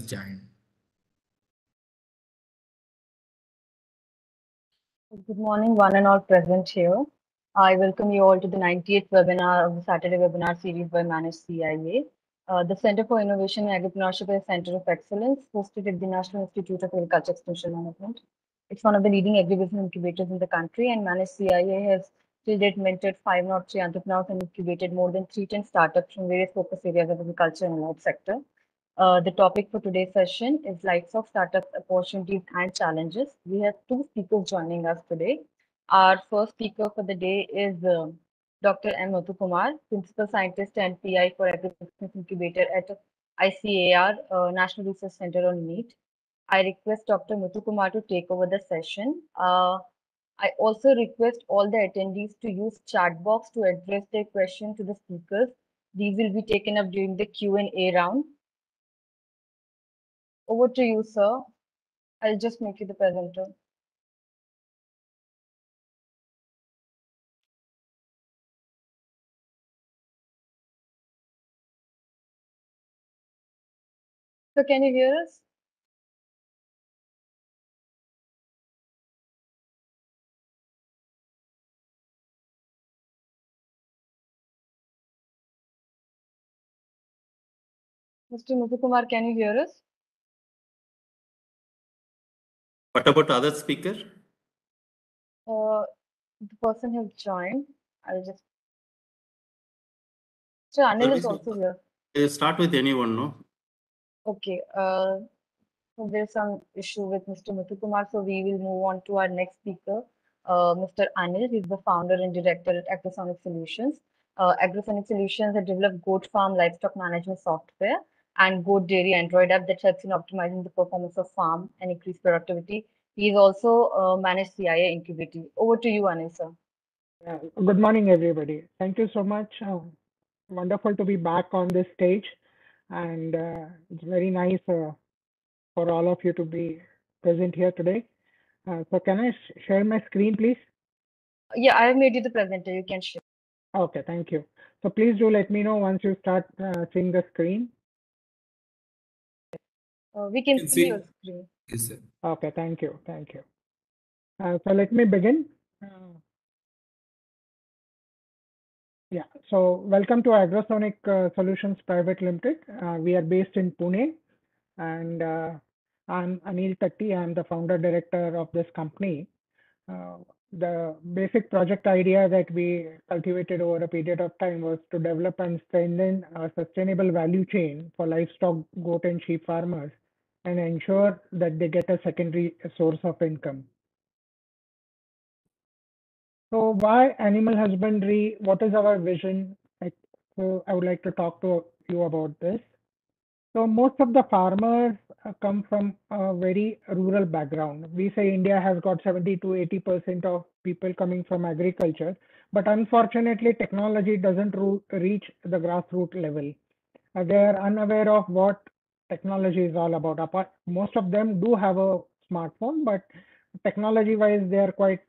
joined. Good morning, one and all present here. I welcome you all to the 98th webinar of the Saturday webinar series by Manage CIA. Uh, the Center for Innovation and Agripreneurship is a center of excellence hosted at the National Institute of Agriculture Extension Management. It's one of the leading agribusiness incubators in the country and Managed CIA has till date mentored 503 entrepreneurs and incubated more than 310 startups from various focus areas of agriculture and life sector. Uh, the topic for today's session is Livestock Startups, Opportunities and Challenges. We have two speakers joining us today. Our first speaker for the day is uh, Dr. M. Kumar, Principal Scientist and PI for Agribusiness Incubator at ICAR uh, National Research Center on Meat. I request Dr. Kumar to take over the session. Uh, I also request all the attendees to use chat box to address their question to the speakers. These will be taken up during the Q&A round. Over to you, sir. I'll just make you the presenter. So can you hear us? Mr. Muthukumar, can you hear us? What about other speaker? Uh, the person has joined. I'll just. So Anil is also here. Uh, Start with anyone, no? Okay. Uh, so there's some issue with Mr. Muthukumar, so we will move on to our next speaker, uh, Mr. Anil. He's the founder and director at Agrosonic Solutions. Uh, Agrosonic Solutions has developed goat farm livestock management software and goat dairy Android app that helps in optimizing the performance of farm and increase productivity. He is also uh, Manage CIA incubating. Over to you, Anil, sir. Yeah, Good morning, everybody. Thank you so much. Uh, Wonderful to be back on this stage. And uh, it's very nice uh, for all of you to be present here today. Uh, So can I sh- share my screen, please? Yeah, I have made you the presenter. You can share. Okay, thank you. So please do let me know once you start uh, seeing the screen. Uh, we can Can see see. your screen. Yes, sir. Okay, thank you, thank you. Uh, so let me begin. Uh, yeah, so welcome to Agrosonic uh, Solutions Private Limited. Uh, we are based in Pune, and uh, I'm Anil Tatti. I'm the founder director of this company. Uh, the basic project idea that we cultivated over a period of time was to develop and strengthen a sustainable value chain for livestock, goat, and sheep farmers and ensure that they get a secondary source of income. So why animal husbandry? What is our vision? So I would like to talk to you about this. So most of the farmers uh, come from a very rural background. We say India has got 70 to 80% of people coming from agriculture, but unfortunately technology doesn't reach the grassroots level. They are unaware of what technology is all about. Apart, most of them do have a smartphone, but technology wise, they are quite,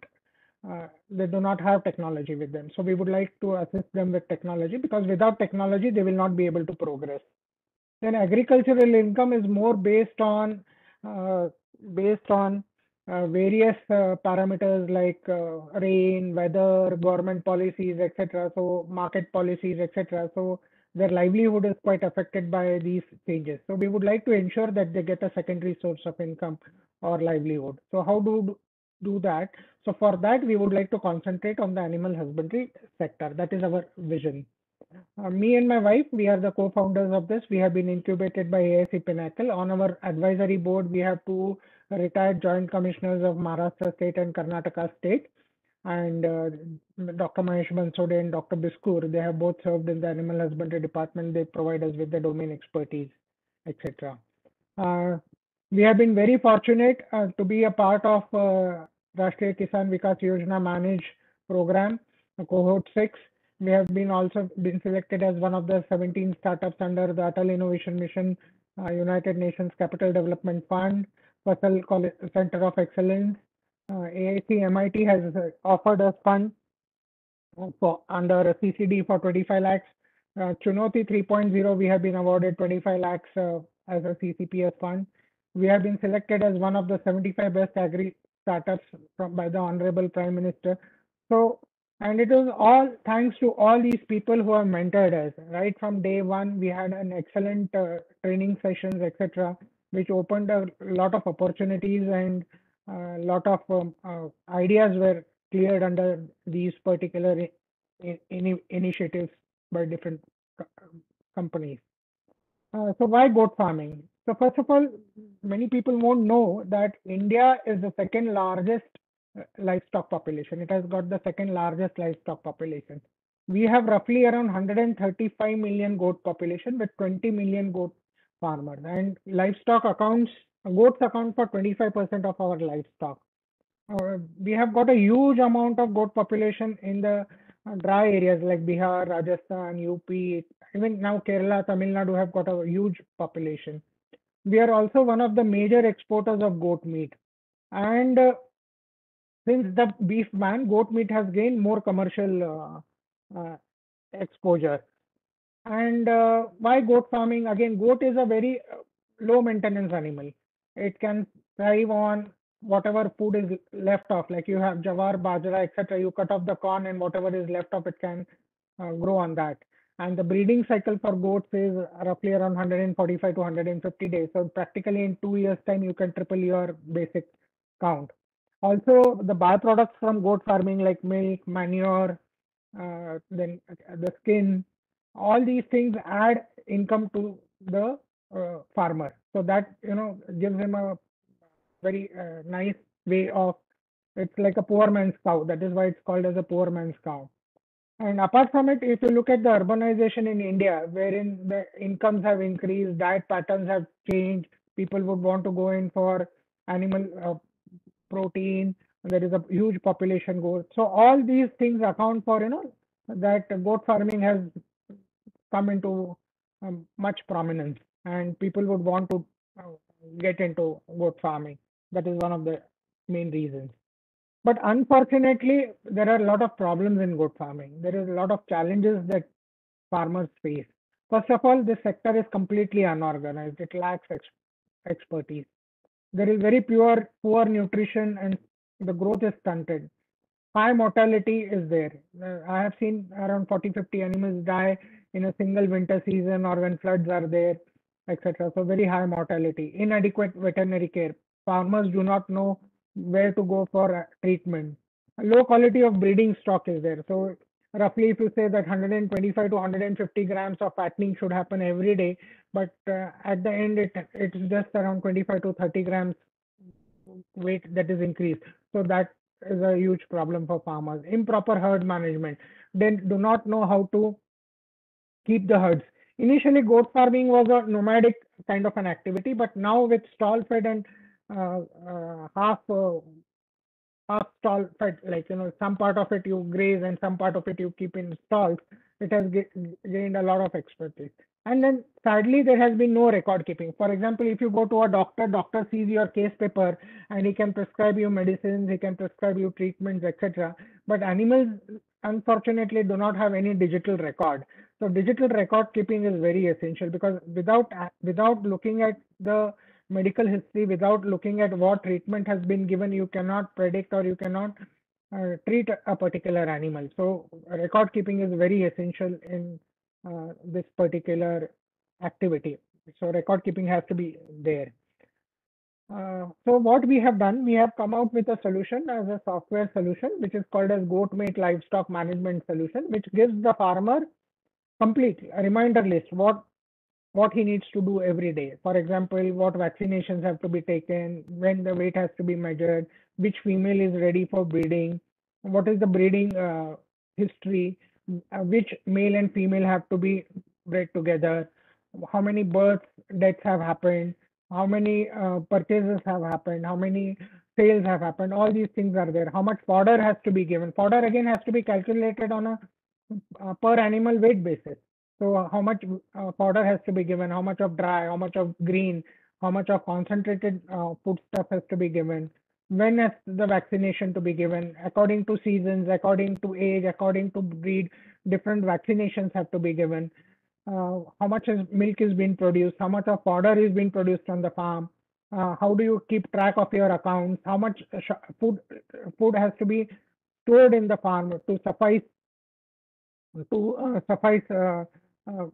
uh, they do not have technology with them. So we would like to assist them with technology because without technology, they will not be able to progress. Then agricultural income is more based on, uh, based on uh, various uh, parameters like uh, rain, weather, government policies, etc. So market policies, etc. So their livelihood is quite affected by these changes. So we would like to ensure that they get a secondary source of income or livelihood. So how do do that? So for that, we would like to concentrate on the animal husbandry sector. That is our vision. Uh, me and my wife, we are the co-founders of this. We have been incubated by ASC Pinnacle. On our advisory board, we have two retired joint commissioners of Maharashtra State and Karnataka State and uh, Dr. Mahesh Bansode and Dr. Biskur, they have both served in the animal husbandry department. They provide us with the domain expertise, etc. Uh, we have been very fortunate uh, to be a part of Rashtriya Krishi Vikas Yojana managed program, cohort 6. We have been also been selected as one of the 17 startups under the Atal Innovation Mission, uh, United Nations Capital Development Fund, Fasal Center of Excellence, uh, AIC MIT has uh, offered us fund uh, for under a CCD for 25 lakhs. Uh, Chunauti 3.0, we have been awarded 25 lakhs uh, as a CCPS fund. We have been selected as one of the 75 best agri startups from by the Honorable Prime Minister. So, and it was all thanks to all these people who have mentored us. Right from day one, we had an excellent uh, training sessions, etc., which opened a lot of opportunities and a lot of um, uh, ideas were cleared under these particular i- ini initiatives by different co- companies. Uh, so why goat farming? So first of all, many people won't know that India is the second largest uh, livestock population. It has got the second largest livestock population. We have roughly around 135 million goat population with 20 million goat farmers and livestock accounts, goats account for 25% of our livestock. Uh, we have got a huge amount of goat population in the uh, dry areas like Bihar, Rajasthan, UP, even now Kerala, Tamil Nadu have got a huge population. We are also one of the major exporters of goat meat. And uh, since the beef ban, goat meat has gained more commercial uh, uh, exposure. And uh, why goat farming? Again, goat is a very uh, low maintenance animal. It can thrive on whatever food is left off, like you have jawar, bajra, etc. You cut off the corn and whatever is left off, it can uh, grow on that. And the breeding cycle for goats is roughly around 145 to 150 days. So practically in two years time, you can triple your basic count. Also, the byproducts from goat farming like milk, manure, uh, then the skin, all these things add income to the uh, farmer. So that, you know, gives him a very uh, nice way of, it's like a poor man's cow. That is why it's called as a poor man's cow. And apart from it, if you look at the urbanization in India, wherein the incomes have increased, diet patterns have changed, people would want to go in for animal uh, protein, there is a huge population growth. So all these things account for, you know, that goat farming has come into um, much prominence and people would want to uh, get into goat farming. That is one of the main reasons. But unfortunately, there are a lot of problems in goat farming. There is a lot of challenges that farmers face. First of all, this sector is completely unorganized. It lacks ex expertise. There is very poor, poor nutrition and the growth is stunted. High mortality is there. Uh, I have seen around 40, 50 animals die in a single winter season or when floods are there, etc. So very high mortality. Inadequate veterinary care. Farmers do not know where to go for treatment. Low quality of breeding stock is there. So roughly if you say that 125 to 150 grams of fattening should happen every day, but uh, at the end it it's just around 25 to 30 grams weight that is increased. So that is a huge problem for farmers. Improper herd management. They do not know how to keep the herds. Initially, goat farming was a nomadic kind of an activity, but now with stall fed and uh, uh, half uh, half stall fed, like you know, some part of it you graze and some part of it you keep in stalls. It has gained a lot of expertise. And then sadly, there has been no record keeping. For example, if you go to a doctor, doctor sees your case paper and he can prescribe you medicines, he can prescribe you treatments, etc. But animals, unfortunately, do not have any digital record. So digital record keeping is very essential because without without looking at the medical history, without looking at what treatment has been given, you cannot predict or you cannot uh, treat a particular animal. So record keeping is very essential in uh, this particular activity. So record keeping has to be there. Uh, so what we have done, we have come out with a solution as a software solution, which is called as GoatMate Livestock Management Solution, which gives the farmer complete a reminder list what what he needs to do every day. For example, what vaccinations have to be taken, when the weight has to be measured, which female is ready for breeding, what is the breeding uh, history, uh, which male and female have to be bred together, how many births, deaths have happened, how many uh, purchases have happened, how many sales have happened, all these things are there. How much fodder has to be given. Fodder again has to be calculated on a uh, per animal weight basis. So uh, how much uh, fodder has to be given, how much of dry, how much of green, how much of concentrated uh, food stuff has to be given, when is the vaccination to be given, according to seasons, according to age, according to breed, different vaccinations have to be given. Uh, how much is milk is being produced, how much of fodder is being produced on the farm, uh, how do you keep track of your accounts, how much food food has to be stored in the farm to suffice to uh, suffice uh, uh,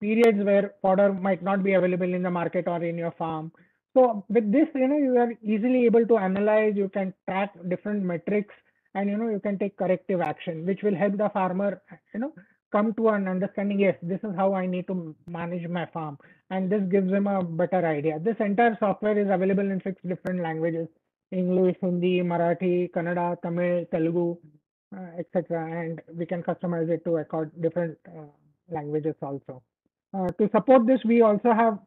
periods where fodder might not be available in the market or in your farm. So with this, you know, you are easily able to analyze, you can track different metrics and, you know, you can take corrective action, which will help the farmer, you know, come to an understanding, yes, this is how I need to manage my farm. And this gives them a better idea. This entire software is available in six different languages, English, Hindi, Marathi, Kannada, Tamil, Telugu, uh, etc. And we can customize it to record different uh, languages also. Uh, to support this, we also have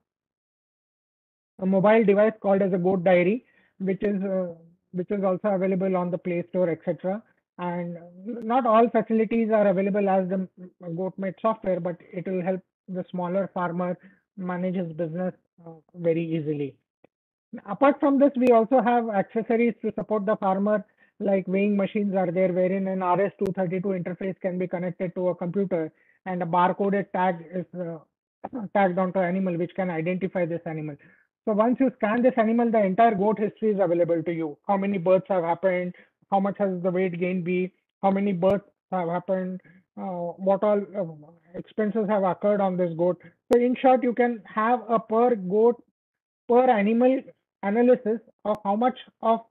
a mobile device called as a Goat Diary, which is uh, which is also available on the Play Store, etc. And not all facilities are available as the GoatMate software, but it will help the smaller farmer manage his business uh, very easily. Apart from this, we also have accessories to support the farmer, like weighing machines are there, wherein an RS-232 interface can be connected to a computer, and a barcoded tag is uh, tagged onto animal, which can identify this animal. So once you scan this animal, the entire goat history is available to you. How many births have happened, how much has the weight gain be, how many births have happened, uh, what all uh, expenses have occurred on this goat. So in short, you can have a per goat, per animal analysis of how much of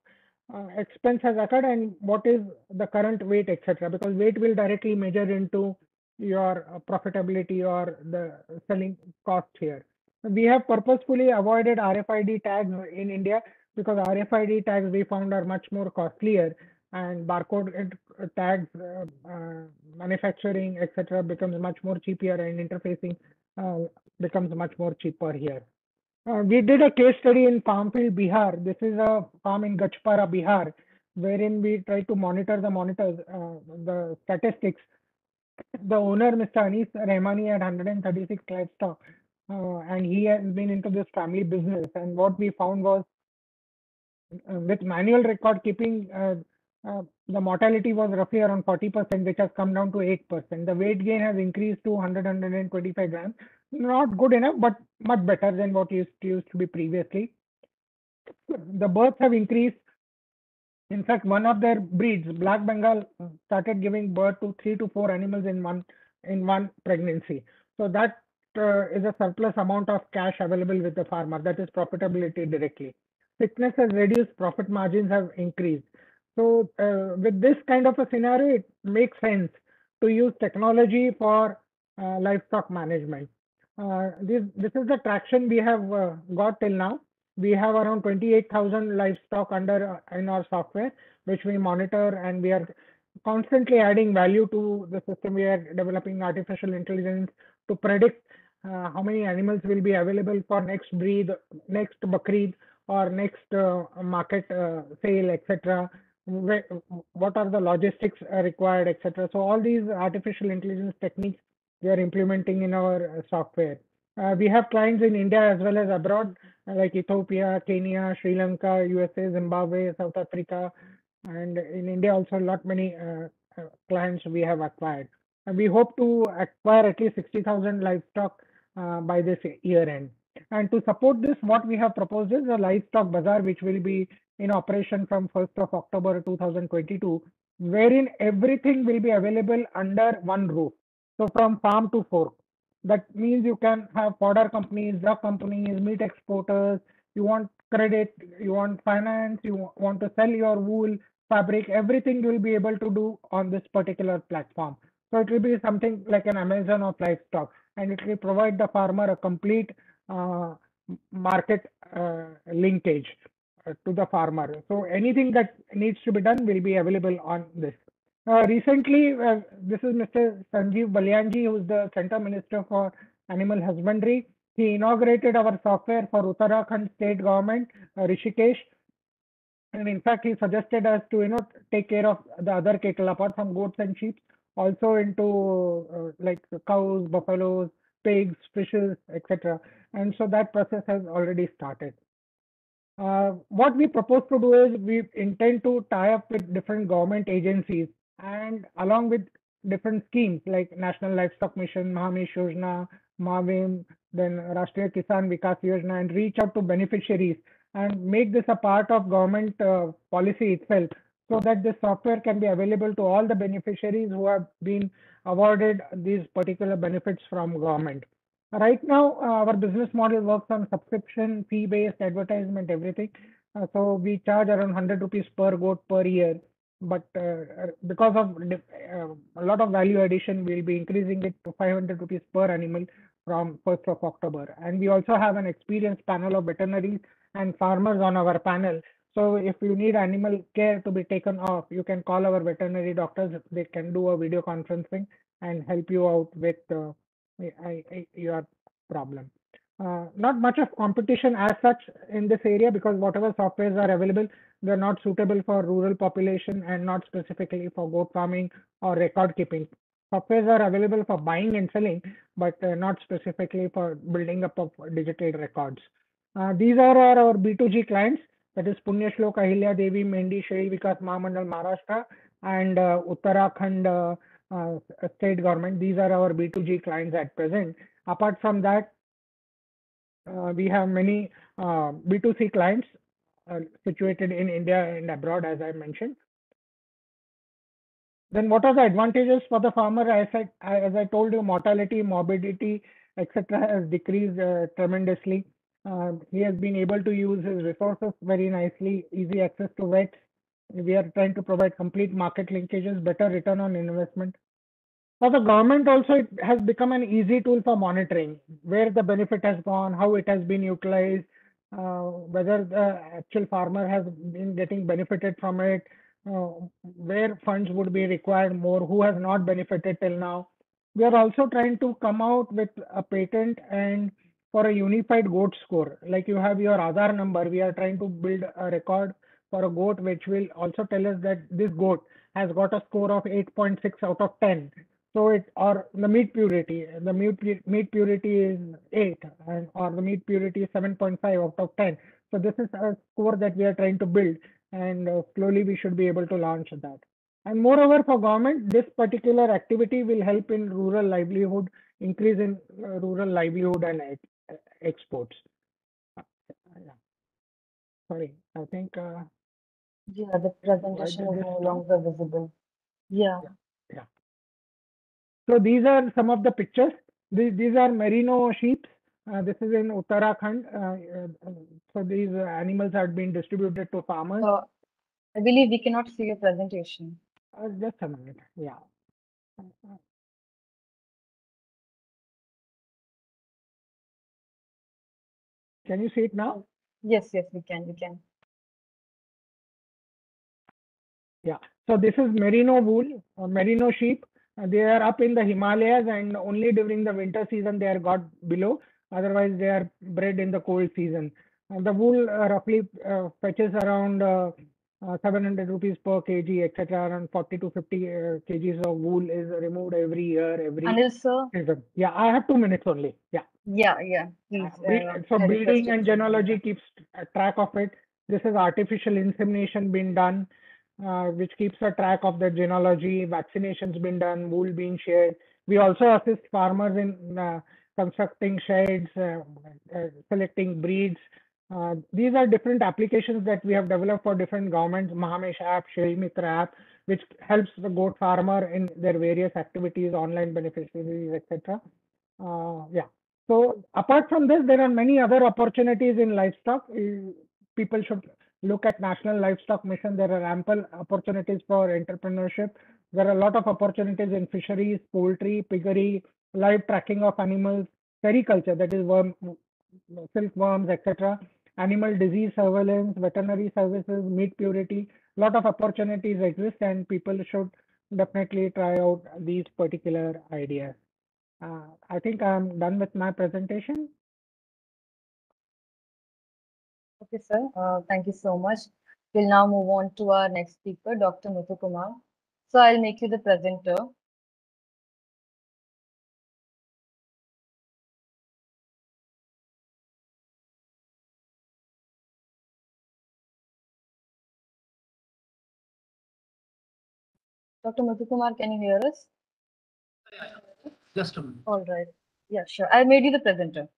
uh, expense has occurred and what is the current weight, etc. Because weight will directly measure into your uh, profitability or the selling cost here. We have purposefully avoided RFID tags in India because RFID tags we found are much more costlier and barcode tags uh, uh, manufacturing etc becomes much more cheaper and interfacing uh, becomes much more cheaper here uh, we did a case study in Farmfield, Bihar. This is a farm in Gachpara, Bihar, wherein we try to monitor the monitors, uh, the statistics. The owner, Mr. Anis Rahmani, had 136 livestock, uh, and he has been into this family business. And what we found was, uh, with manual record keeping, uh, uh, the mortality was roughly around 40%, which has come down to 8%. The weight gain has increased to 100, 125 grams. Not good enough, but much better than what used to, used to be previously. The births have increased. In fact, one of their breeds, Black Bengal, started giving birth to three to four animals in one in one pregnancy. So that uh, is a surplus amount of cash available with the farmer. That is profitability directly. Sickness has reduced, profit margins have increased. So uh, with this kind of a scenario, it makes sense to use technology for uh, livestock management. Uh, this, this is the traction we have uh, got till now. We have around 28,000 livestock under uh, in our software, which we monitor and we are constantly adding value to the system. We are developing artificial intelligence to predict uh, how many animals will be available for next breed, next Bakrid or next uh, market uh, sale, etc. What are the logistics required, etc. So all these artificial intelligence techniques we are implementing in our software. Uh, we have clients in India as well as abroad, like Ethiopia, Kenya, Sri Lanka, USA, Zimbabwe, South Africa, and in India also a lot many uh, clients we have acquired. And we hope to acquire at least 60,000 livestock uh, by this year end. And to support this, what we have proposed is a livestock bazaar, which will be in operation from 1st of October 2022, wherein everything will be available under one roof. So from farm to fork. That means you can have fodder companies, drug companies, meat exporters, you want credit, you want finance, you want to sell your wool, fabric, everything you will be able to do on this particular platform. So it will be something like an Amazon of livestock and it will provide the farmer a complete market uh, linkage uh, to the farmer. So anything that needs to be done will be available on this. Uh, recently, uh, this is Mr. Sanjeev Balyan ji, who is the Center Minister for Animal Husbandry. He inaugurated our software for Uttarakhand state government, uh, Rishikesh. And in fact, he suggested us to, you know, take care of the other cattle apart from goats and sheep, also into uh, like cows, buffaloes, pigs, fishes, etc. And so that process has already started. Uh, what we propose to do is we intend to tie up with different government agencies and along with different schemes like National Livestock Mission, Mahamesh Yojana, Mavim, then Rashtriya Krishi Vikas Yojana, and reach out to beneficiaries and make this a part of government uh, policy itself so that this software can be available to all the beneficiaries who have been awarded these particular benefits from government. Right now, uh, our business model works on subscription, fee-based advertisement, everything. Uh, so we charge around 100 rupees per goat per year. But uh, because of a lot of value addition, we'll be increasing it to 500 rupees per animal from 1st of October. And we also have an experienced panel of veterinaries and farmers on our panel. So if you need animal care to be taken off, you can call our veterinary doctors. They can do a video conferencing and help you out with uh, I, I, your problem. Uh, not much of competition as such in this area because whatever softwares are available, they're not suitable for rural population and not specifically for goat farming or record keeping. Softwares are available for buying and selling, but uh, not specifically for building up of digital records. Uh, these are our, our B2G clients, that is Punya Shlok Ahilya Devi Mendi Shri Vikas Mahamandal Maharashtra and uh, Uttarakhand uh, state government. These are our B2G clients at present. Apart from that, uh, we have many uh, B2C clients situated in India and abroad, as I mentioned. Then what are the advantages for the farmer? As I, as I told you, mortality, morbidity, etc. has decreased tremendously. Uh, he has been able to use his resources very nicely, easy access to vets. We are trying to provide complete market linkages, better return on investment. For the government also, it has become an easy tool for monitoring where the benefit has gone, how it has been utilized, uh, whether the actual farmer has been getting benefited from it, uh, where funds would be required more, who has not benefited till now. We are also trying to come out with a patent and for a unified goat score, like you have your Aadhaar number, we are trying to build a record for a goat, which will also tell us that this goat has got a score of 8.6 out of 10. So it or the meat purity, the meat, meat purity is 8 and or the meat purity is 7.5 out of 10. So this is a score that we are trying to build and uh, slowly we should be able to launch that. And moreover for government, this particular activity will help in rural livelihood, increase in uh, rural livelihood and exports. Uh. Sorry, I think. Uh, yeah, the presentation is no longer visible. Yeah. yeah. Yeah. So these are some of the pictures. These, these are merino sheep. Uh, this is in Uttarakhand. Uh, uh so these animals are been distributed to farmers. I believe we cannot see your presentation. Uh, just a minute. Yeah. Can you see it now? Yes, yes, we can, we can. Yeah, so this is merino wool, uh, merino sheep. Uh, they are up in the Himalayas and only during the winter season they are got below. Otherwise, they are bred in the cold season. And the wool uh, roughly uh, fetches around uh, uh, 700 rupees per kg, etc. Around 40 to 50 kgs of wool is removed every year. Every Anil sir. Season. Yeah, I have two minutes only. Yeah. Yeah, yeah. Please, so breeding and genealogy keeps track of it. This is artificial insemination being done uh, which keeps a track of the genealogy, vaccinations been done, wool being shared. We also assist farmers in uh, constructing sheds, uh, uh selecting breeds. Uh, these are different applications that we have developed for different governments, Mahamesh app, Mitra app, which helps the goat farmer in their various activities, online beneficiaries, etc. Uh, yeah. So apart from this, there are many other opportunities in livestock. People should look at National Livestock Mission, there are ample opportunities for entrepreneurship. There are a lot of opportunities in fisheries, poultry, piggery, live tracking of animals, sericulture, that is worm, silkworms, etc. Animal disease surveillance, veterinary services, meat purity. A lot of opportunities exist and people should definitely try out these particular ideas. Uh, I think I'm done with my presentation. Okay, sir. Uh, thank you so much. We'll now move on to our next speaker, Dr. Muthu Kumar. So I'll make you the presenter. Dr. Muthu Kumar, can you hear us? Just a minute. All right. Yeah, sure. I made you the presenter.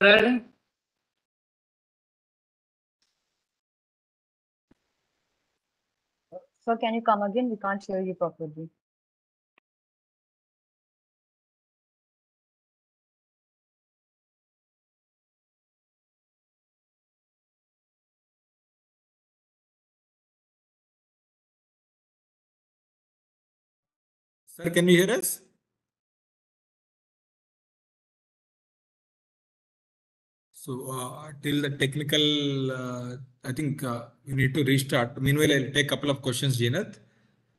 Ready? Sir, can you come again? We can't hear you properly. Sir, can you hear us? So uh, till the technical, uh, I think uh, you need to restart. Meanwhile, I'll take a couple of questions, Janath.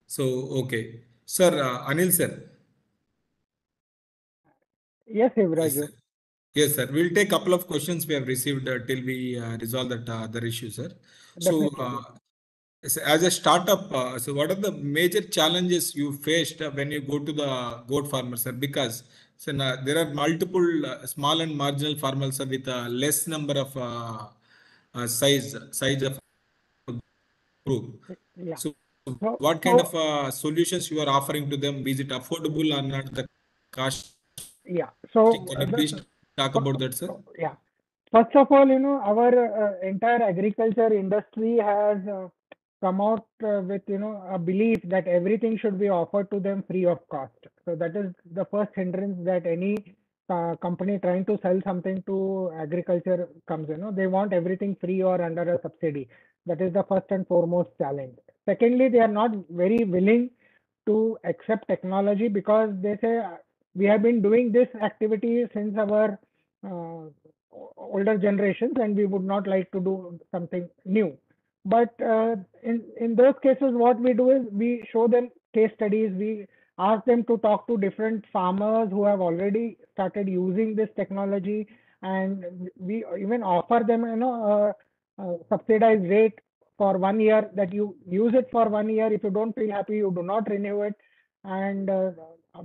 So, okay. Sir, uh, Anil sir. Yes, Yes, Yuvraj. sir. Yes, sir. We'll take a couple of questions we have received uh, till we uh, resolve that uh, other issue, sir. So, uh, as as a startup, uh, so what are the major challenges you faced uh, when you go to the goat farmer, sir? Because so now there are multiple uh, small and marginal farmers with a less number of uh, uh, size size of group. Yeah. So, So- what kind so- of uh, solutions you are offering to them? Is it affordable or not? The cost? Yeah. So. Uh, please talk about that, sir? Yeah. First of all, you know, our uh, entire agriculture industry has uh, come out uh, with, you know, a belief that everything should be offered to them free of cost. So that is the first hindrance that any uh, company trying to sell something to agriculture comes, you know, they want everything free or under a subsidy. That is the first and foremost challenge. Secondly, they are not very willing to accept technology because they say we have been doing this activity since our uh, older generations and we would not like to do something new. But uh, in, in those cases, what we do is we show them case studies, we ask them to talk to different farmers who have already started using this technology and we even offer them, you know, a, a subsidized rate for one year that you use it for one year. If you don't feel happy, you do not renew it. And uh,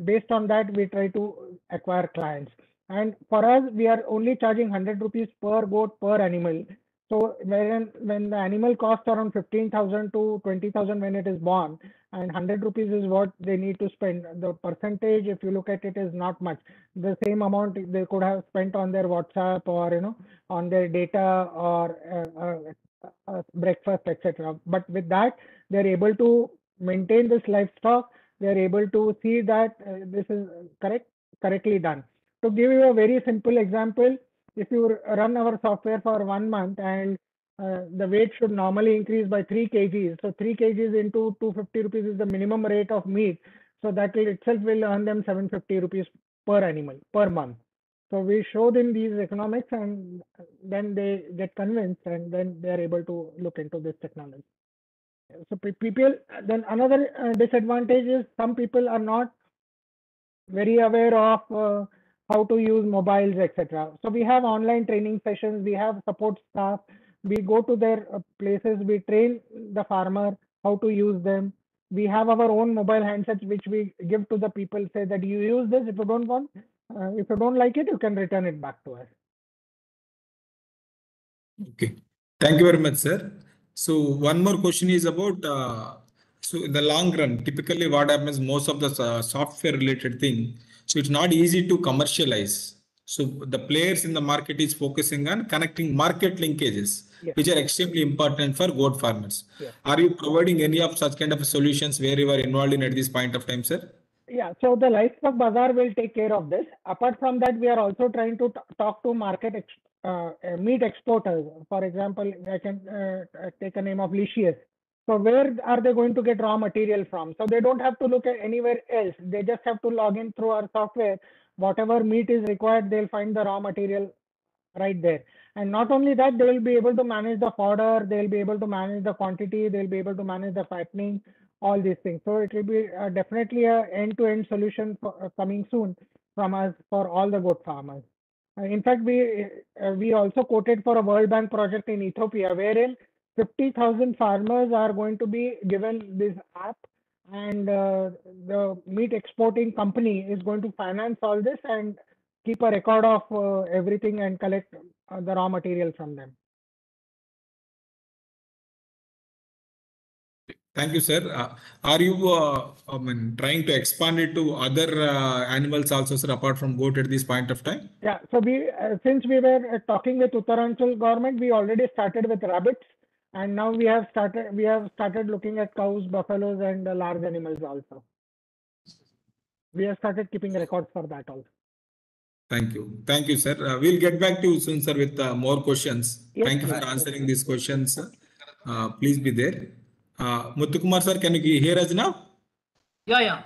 based on that, we try to acquire clients. And for us, we are only charging 100 rupees per goat per animal. So when when the animal costs around 15,000 to 20,000 when it is born, and 100 rupees is what they need to spend. The percentage, if you look at it, is not much. The same amount they could have spent on their WhatsApp or you know on their data or uh, uh, uh, breakfast, etc. But with that, they're able to maintain this livestock. They're able to see that uh, this is correct, correctly done. To give you a very simple example, if you run our software for one month and uh, the weight should normally increase by 3 kgs. So 3 kgs into 250 rupees is the minimum rate of meat. So that will itself will earn them 750 rupees per animal per month. So we show them these economics and then they get convinced and then they are able to look into this technology. So people, then another uh, disadvantage is some people are not very aware of uh, how to use mobiles, etc. So we have online training sessions, we have support staff, we go to their uh, places, we train the farmer how to use them. We have our own mobile handsets which we give to the people, say that you use this. If you don't want, uh, if you don't like it, you can return it back to us. Okay, thank you very much, sir. So one more question is about, uh, so in the long run, typically what happens, most of the uh, software related thing, so it's not easy to commercialize. So the players in the market is focusing on connecting market linkages, Yes. which are extremely important for goat farmers. Yes. Are you providing any of such kind of solutions where you are involved in at this point of time, sir? Yeah, so the livestock bazaar will take care of this. Apart from that, we are also trying to talk to market uh, meat exporters. For example, I can uh, uh, take a name of Licious. So where are they going to get raw material from? So they don't have to look at anywhere else. They just have to log in through our software. Whatever meat is required, they'll find the raw material right there. And not only that, they will be able to manage the fodder, they'll be able to manage the quantity, they'll be able to manage the fattening, all these things. So it will be uh, definitely a end-to-end solution for, uh, coming soon from us for all the goat farmers. Uh, in fact, we uh, we also quoted for a World Bank project in Ethiopia, wherein 50,000 farmers are going to be given this app, and uh, the meat exporting company is going to finance all this and keep a record of uh, everything and collect uh, the raw material from them. Thank you, sir. Uh, Are you, uh, I mean, trying to expand it to other uh, animals also, sir, apart from goat at this point of time? Yeah, so we, uh, since we were uh, talking with Uttaranchal government, we already started with rabbits. And now we have started, we have started looking at cows, buffaloes and uh, large animals also. We have started keeping records for that also. Thank you. Thank you, sir. Uh, We'll get back to you soon, sir, with uh, more questions. Yes, Thank you for sir. answering these questions. sir. Uh, Please be there. Uh, Muthukumar, sir, can you hear us now? Yeah, yeah.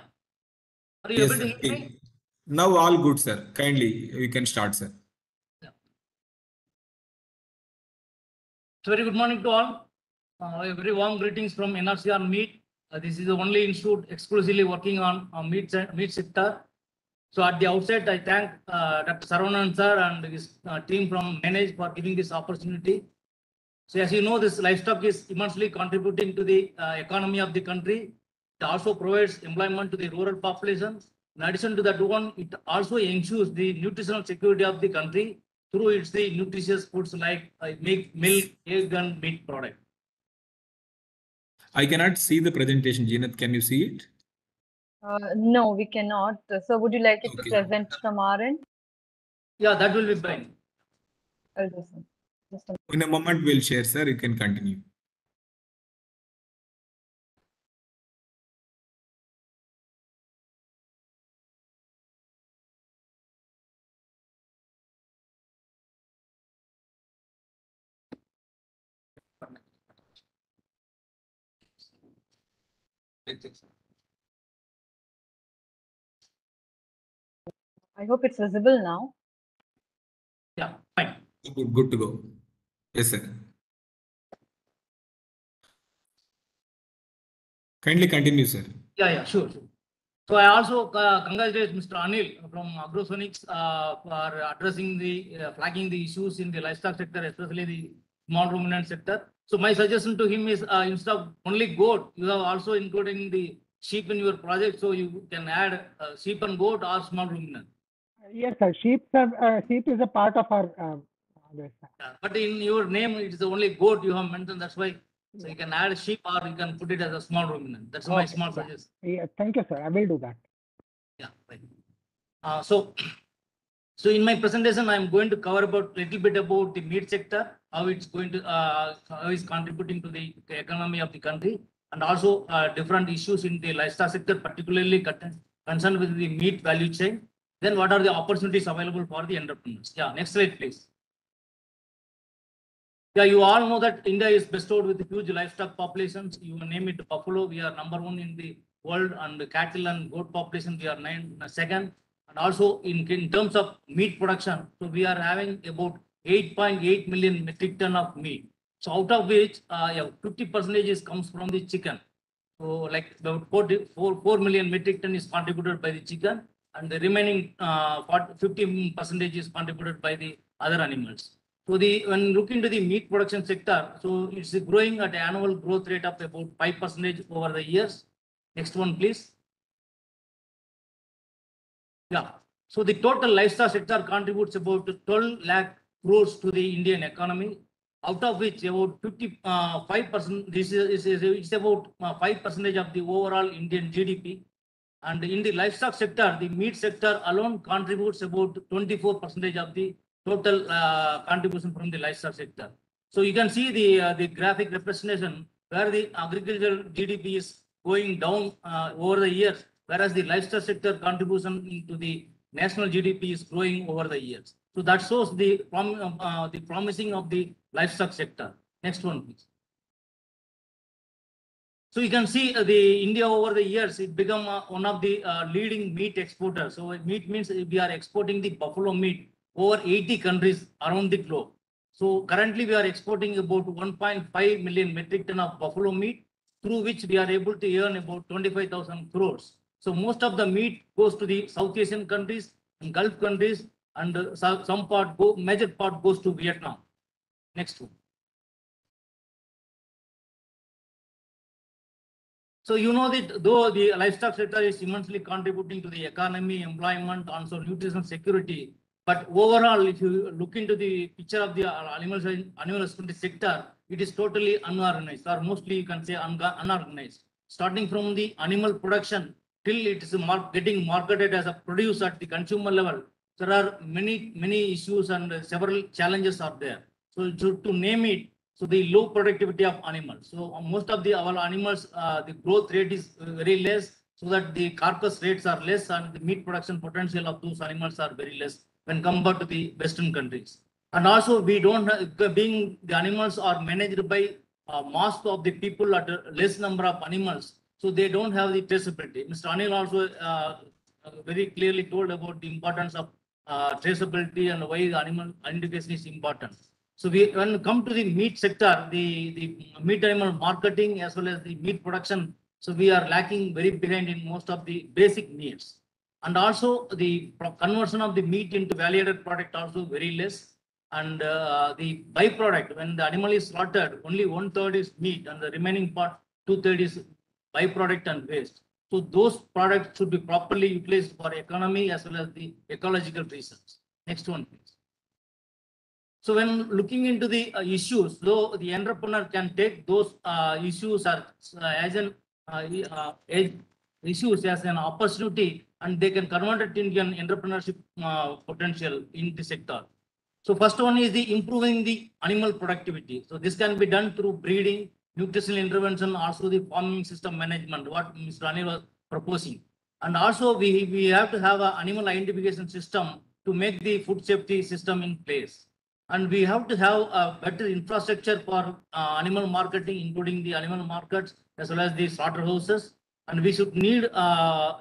Are you Yes, able to hear me? Now all good, sir. Kindly, you can start, sir. So very good morning to all. Uh, very warm greetings from NRCR Meet. Uh, this is the only institute exclusively working on uh, meat, meat sector. So at the outset, I thank uh, Dr. Saravanan sir and his uh, team from Manage for giving this opportunity. So as you know, this livestock is immensely contributing to the uh, economy of the country. It also provides employment to the rural population. In addition to that one, it also ensures the nutritional security of the country through its the nutritious foods like uh, milk, milk, egg and meat product. I cannot see the presentation. Jeanette, can you see it? Uh, no, we cannot. So would you like it to present from our end? Yeah, that will be fine. I'll do. Just a In a moment, we'll share, sir. You can continue. I hope it's visible now. Yeah, fine. Good, good to go. Yes, sir. Kindly continue, sir. Yeah, yeah, sure, sure. So I also uh, congratulate Mr. Anil from Agrosonics uh, for addressing the, uh, flagging the issues in the livestock sector, especially the small ruminant sector. So my suggestion to him is uh, instead of only goat, you have also including the sheep in your project, so you can add uh, sheep and goat or small ruminant. Yes, sir. Sheep, have, uh, sheep is a part of our. Uh, this. Yeah, But in your name, it is only goat you have mentioned, that's why. So you can add sheep or you can put it as a small ruminant. That's my small suggestion. Yeah, thank you, sir. I will do that. Yeah, right. Uh, so, so in my presentation, I'm going to cover about little bit about the meat sector, how it's going to, uh, how it's contributing to the economy of the country, and also uh, different issues in the livestock sector, particularly concerned with the meat value chain. Then what are the opportunities available for the entrepreneurs? Yeah, next slide, please. Yeah, you all know that India is bestowed with huge livestock populations. You name it buffalo, we are number one in the world and the cattle and goat population, we are nine, second. And also in, in terms of meat production, so we are having about eight point eight million metric ton of meat. So out of which, uh, yeah, fifty percentages comes from the chicken. So like about 40 4 4 million metric ton is contributed by the chicken and the remaining uh, 40 50 percentage is contributed by the other animals. So the, when look into the meat production sector, so it's growing at an annual growth rate of about five percentage over the years. Next one, please. Yeah, so the total livestock sector contributes about 12 lakh crores to the Indian economy. Out of which about 55 percent, this is, is, it's about uh, five percentage of the overall Indian GDP. And in the livestock sector, the meat sector alone contributes about 24 percentage of the total uh, contribution from the livestock sector. So you can see the, uh, the graphic representation where the agricultural GDP is going down uh, over the years, whereas the livestock sector contribution to the national GDP is growing over the years. So that shows the, prom- uh, the promising of the livestock sector. Next one, please. So you can see uh, the India over the years, it become uh, one of the uh, leading meat exporters. So meat means we are exporting the buffalo meat over 80 countries around the globe. So currently we are exporting about 1.5 million metric ton of buffalo meat, through which we are able to earn about 25,000 crores. So most of the meat goes to the South Asian countries and Gulf countries, and uh, some part go, major part goes to Vietnam. Next one. So you know that though the livestock sector is immensely contributing to the economy, employment, also nutrition security, But overall, if you look into the picture of the uh, animal, animal husbandry sector, it is totally unorganized or mostly you can say unorganized. Starting from the animal production till it is getting marketed as a produce at the consumer level, there are many, many issues and several challenges are there. So to, to name it, so the low productivity of animals. So most of the our animals, uh, the growth rate is very less, so that the carcass rates are less and the meat production potential of those animals are very less when compared to the Western countries. And also we don't, have- being the animals are managed by uh, mass of the people at a less number of animals, so they don't have the traceability. Mr. Anil also uh, very clearly told about the importance of uh, traceability and why the animal identification is important. So we, when we come to the meat sector, the, the meat animal marketing as well as the meat production, so we are lacking very behind in most of the basic needs. And also the conversion of the meat into value-added product also very less. And uh, the byproduct, when the animal is slaughtered, only one third is meat and the remaining part, two third is byproduct and waste. So those products should be properly utilized for economy as well as the ecological reasons. Next one, please. So when looking into the uh, issues, though the entrepreneur can take those uh, issues as, uh, as an uh, uh, issues as an opportunity and they can convert it into an entrepreneurship uh, potential in the sector. So first one is the improving the animal productivity. So this can be done through breeding, nutritional intervention, also the farming system management, what Mr. Anil was proposing. And also we, we have to have an animal identification system to make the food safety system in place. And we have to have a better infrastructure for uh, animal marketing, including the animal markets as well as the slaughterhouses. And we should need, uh,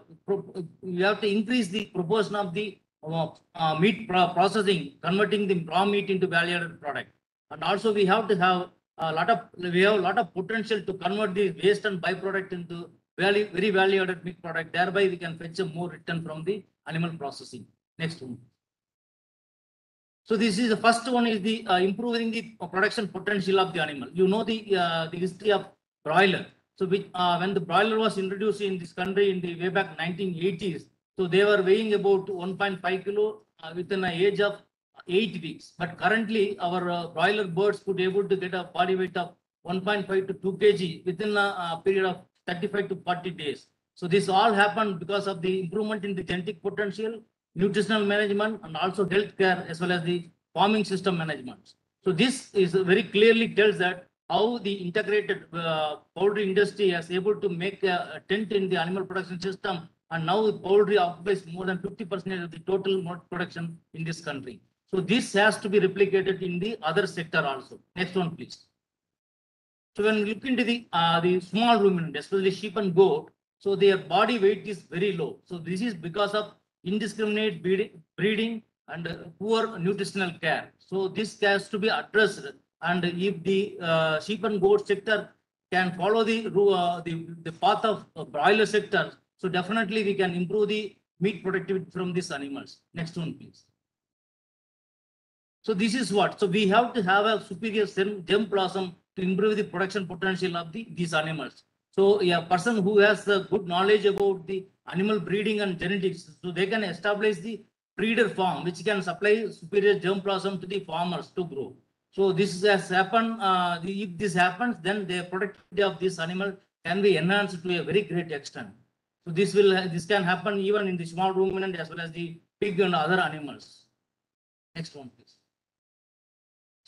we have to increase the proportion of the uh, meat pro- processing, converting the raw meat into value-added product. And also we have to have a lot of, we have a lot of potential to convert the waste and byproduct into value, very value-added meat product. Thereby we can fetch a more return from the animal processing. Next one. So this is the first one is the uh, improving the production potential of the animal. You know the uh, the history of broiler. So which uh, when the broiler was introduced in this country in the way back 1980s, so they were weighing about 1.5 kilo uh, within an age of eight weeks. But currently our uh, broiler birds could able to get a body weight of 1.5 to 2 kg within a, a period of 35 to 40 days. So this all happened because of the improvement in the genetic potential nutritional management and also healthcare as well as the farming system management. So this is very clearly tells that how the integrated uh, poultry industry is able to make a a dent in the animal production system. And now poultry occupies more than 50% of the total milk production in this country. So this has to be replicated in the other sector also. Next one, please. So when we look into the, uh, the small ruminant, especially sheep and goat, so their body weight is very low. So this is because of indiscriminate breeding, and poor nutritional care. So this has to be addressed. And if the uh, sheep and goat sector can follow the, uh, the, the path of broiler sector, so definitely we can improve the meat productivity from these animals. Next one, please. So this is what, so we have to have a superior germ germplasm to improve the production potential of the, these animals. So a person who has a good knowledge about the animal breeding and genetics, so they can establish the breeder farm, which can supply superior germplasm to the farmers to grow. So this has happened, uh, if this happens, then the productivity of this animal can be enhanced to a very great extent. So this will, this can happen even in the small ruminant as well as the pig and other animals. Next one, please.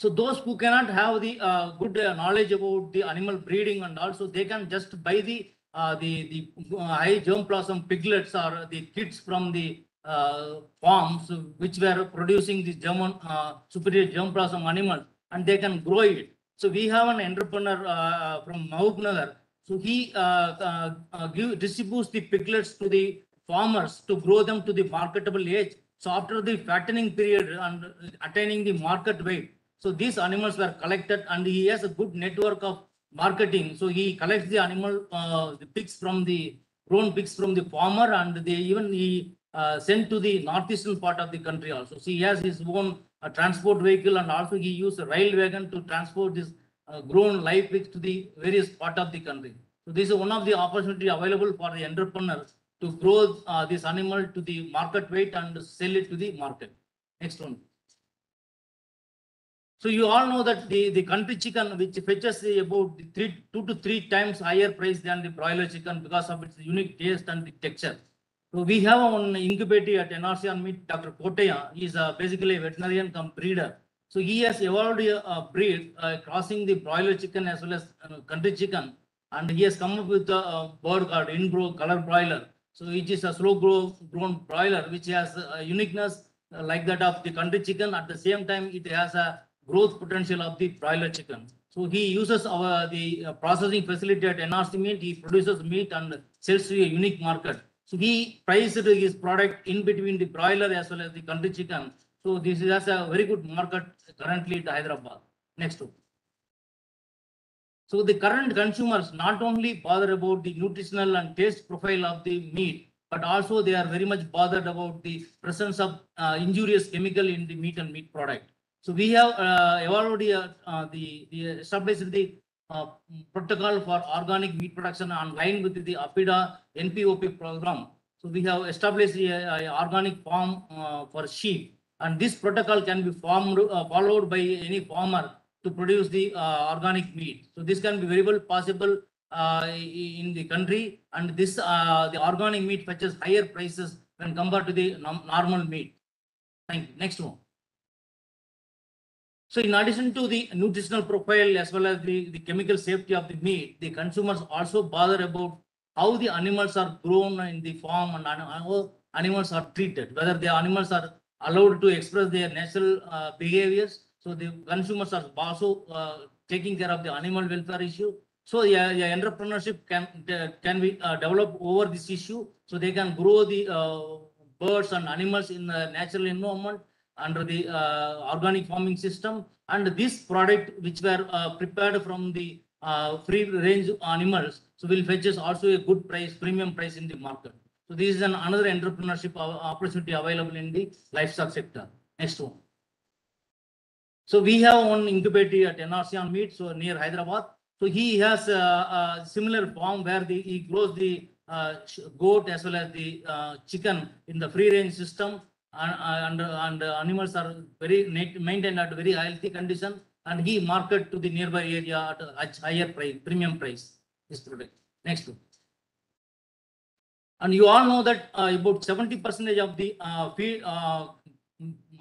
So those who cannot have the uh, good uh, knowledge about the animal breeding and also they can just buy the uh, the the uh, high germplasm piglets or the kids from the uh, farms which were producing the German uh, superior germplasm animals and they can grow it. So we have an entrepreneur uh, from Mahbubnagar. So he uh, uh, uh, give, distributes the piglets to the farmers to grow them to the marketable age. So after the fattening period and attaining the market weight, so these animals were collected and he has a good network of marketing. So he collects the animal, uh, the pigs from the grown pigs from the farmer and they even he uh, sent to the northeastern part of the country also. So he has his own uh, transport vehicle and also he used a rail wagon to transport this uh, grown live pigs to the various part of the country. So this is one of the opportunity available for the entrepreneurs to grow uh, this animal to the market weight and sell it to the market. Next one. So you all know that the, the country chicken, which fetches about three, two to three times higher price than the broiler chicken because of its unique taste and the texture. So we have one incubator at NRC on meat, Dr. Koteya, he is uh, basically a veterinarian come breeder. So he has evolved a a breed uh, crossing the broiler chicken as well as uh, country chicken. And he has come up with a uh, bird called in-grow color broiler. So it is a slow grow grown broiler which has a uniqueness uh, like that of the country chicken. At the same time, it has a growth potential of the broiler chicken. So he uses our the uh, processing facility at NRC meat. He produces meat and sells to a unique market. So he priced his product in between the broiler as well as the country chicken. So this is a very good market currently at Hyderabad. Next one. So the current consumers not only bother about the nutritional and taste profile of the meat, but also they are very much bothered about the presence of uh, injurious chemical in the meat and meat product. So we have uh, evolved uh, uh, the, the established the protocol for organic meat production online with the APEDA NPOP program. So we have established a, a organic farm for sheep. And this protocol can be formed, followed by any farmer to produce the uh, organic meat. So this can be very well possible uh, in the country. And this, uh, the organic meat fetches higher prices when compared to the normal meat. Thank you. Next one. So in addition to the nutritional profile as well as the, the chemical safety of the meat, the consumers also bother about how the animals are grown in the farm and how animals are treated, whether the animals are allowed to express their natural uh, behaviors. So the consumers are also uh, taking care of the animal welfare issue. So yeah, yeah, entrepreneurship can can be uh, developed over this issue. So they can grow the uh, birds and animals in the natural environment under the uh, organic farming system. And this product which were uh, prepared from the uh, free range animals, so will fetches also a good price, premium price in the market. So this is an another entrepreneurship opportunity available in the livestock sector. Next one. So we have one incubator at NRC on meat, so near Hyderabad. So he has a, a similar farm where the, he grows the uh, goat as well as the uh, chicken in the free range system. And, and, and animals are very maintained at very healthy condition. And he market to the nearby area at higher price, premium price, this product. Next one. And you all know that uh, about seventy percentage of the uh, feed, uh,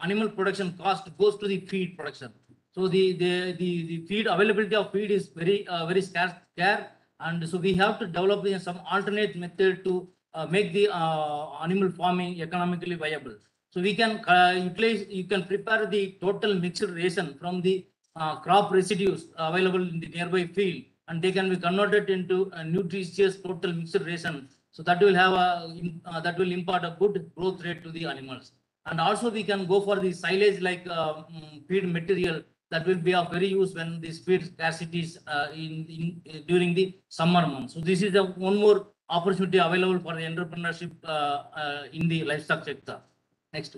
animal production cost goes to the feed production. So the, the, the, the feed availability of feed is very, uh, very scarce care. And so we have to develop uh, some alternate method to uh, make the uh, animal farming economically viable. So we can uh, utilize, you can prepare the total mixed ration from the uh, crop residues available in the nearby field. And they can be converted into a nutritious total mixed ration. So that will have a, uh, that will impart a good growth rate to the animals. And also we can go for the silage like uh, mm, feed material that will be of very use when the feed scarcity is uh, in, in, uh, during the summer months. So this is the one more opportunity available for the entrepreneurship uh, in the livestock sector. Next.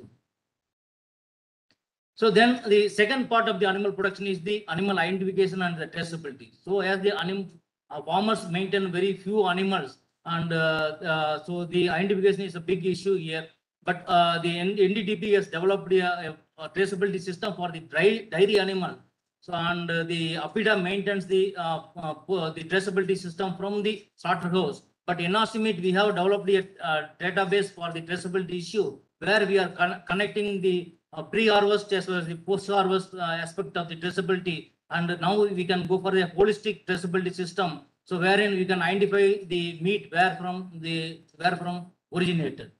So then the second part of the animal production is the animal identification and the traceability. So as the anim, uh, farmers maintain very few animals and uh, uh, so the identification is a big issue here. But uh, the NDDB has developed a, a- traceability system for the dry, dairy animal. So and uh, the APEDA maintains the uh, the traceability system from the slaughterhouse. But in Meat, we have developed a database for the traceability issue where we are con- connecting the uh, pre-harvest as well as the post-harvest uh, aspect of the traceability. And now we can go for a holistic traceability system. So wherein we can identify the meat where from the where from originated.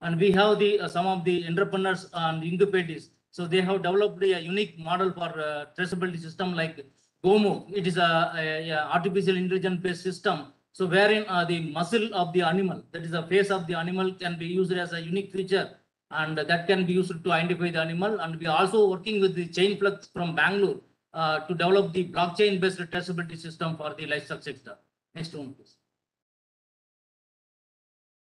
And we have the uh, some of the entrepreneurs and incubators. So they have developed a unique model for uh, traceability system like GOMO. It is a, a- a artificial intelligence based system. So wherein uh, the muscle of the animal, that is the face of the animal can be used as a unique feature and that can be used to identify the animal. And we are also working with the chain flux from Bangalore uh, to develop the blockchain based traceability system for the livestock sector. Next one, please.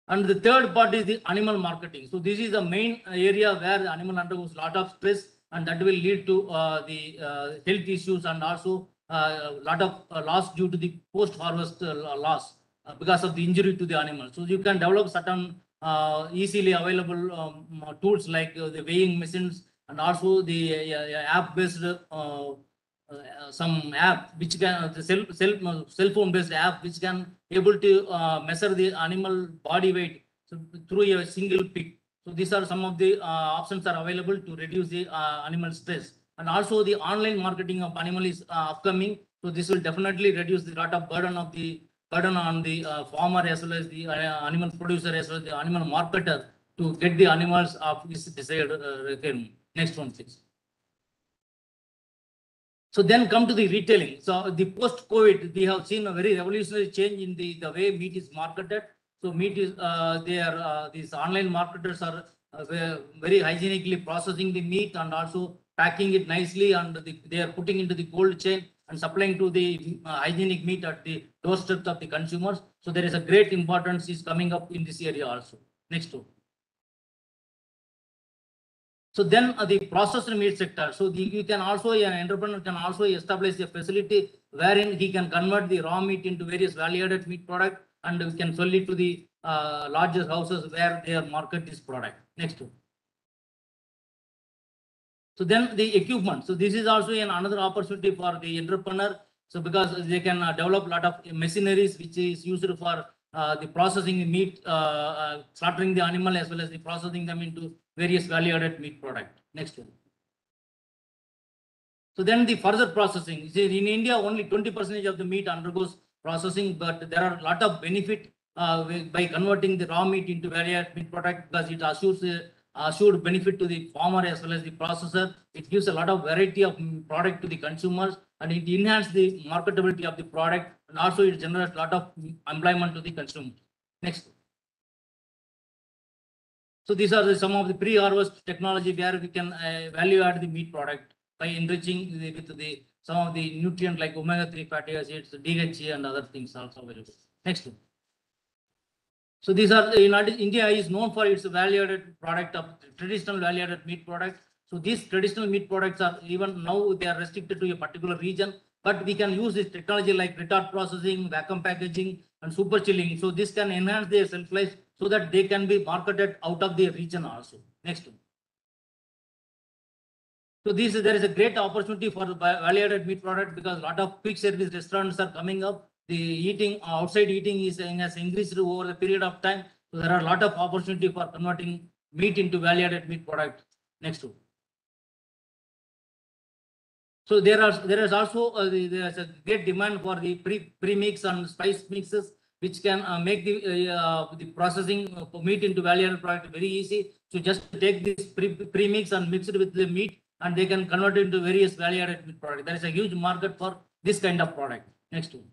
And the third part is the animal marketing. So this is the main area where the animal undergoes a lot of stress and that will lead to uh, the uh, health issues and also uh, a lot of uh, loss due to the post-harvest uh, loss uh, because of the injury to the animal. So you can develop certain uh, easily available um, tools like uh, the weighing machines and also the uh, app-based, uh, uh, some app which can, the cell, cell, cell phone-based app which can able to measure the animal body weight through a single pic. So these are some of the options are available to reduce the animal stress. And also the online marketing of animal is uh, upcoming. So this will definitely reduce the lot of burden of the burden on the uh, farmer as well as the uh, animal producer as well as the animal marketer to get the animals of his desired uh, requirement. Next one, please. So then come to the retailing. So the post-COVID, we have seen a very revolutionary change in the, the way meat is marketed. So meat is, uh, they are, uh, these online marketers are uh, very hygienically processing the meat and also packing it nicely and the- they are putting into the cold chain and supplying to the uh, hygienic meat at the doorstep of the consumers. So there is a great importance is coming up in this area also. Next one. So then uh, the processed meat sector. So the, you can also, an entrepreneur can also establish a facility wherein he can convert the raw meat into various value-added meat product and we can sell it to the uh, larger houses where they market this product. Next one. So then the equipment. So this is also an another opportunity for the entrepreneur. So because they can uh, develop a lot of machineries which is used for uh, the processing the meat, uh, uh, slaughtering the animal as well as the processing them into various value-added meat product. Next one. So then the further processing, see, in India, only 20% of the meat undergoes processing, but there are a lot of benefit uh, by converting the raw meat into value-added meat product because it assures uh, assured benefit to the farmer as well as the processor. It gives a lot of variety of product to the consumers and it enhances the marketability of the product and also it generates a lot of employment to the consumer. Next. So these are the, some of the pre-harvest technology where we can uh, value add the meat product by enriching the, with the some of the nutrient like omega-3 fatty acids, DHA and other things also available. Next. So these are, addi- India is known for its value-added product of traditional value-added meat product. So these traditional meat products are even now they are restricted to a particular region, but we can use this technology like retort processing, vacuum packaging and super chilling. So this can enhance their shelf life so that they can be marketed out of their region also. Next. So this, is- there is a great opportunity for the value-added meat product because a lot of quick service restaurants are coming up. The eating, outside eating is, has increased over the period of time. So there are a lot of opportunity for converting meat into value-added meat product. Next one. So there are, there is also, uh, the- there is a great demand for the pre, pre-mix and spice mixes, which can uh, make the, uh, the processing of meat into value-added product very easy. So just take this pre, pre-mix and mix it with the meat and they can convert it into various value-added meat product. There is a huge market for this kind of product. Next one.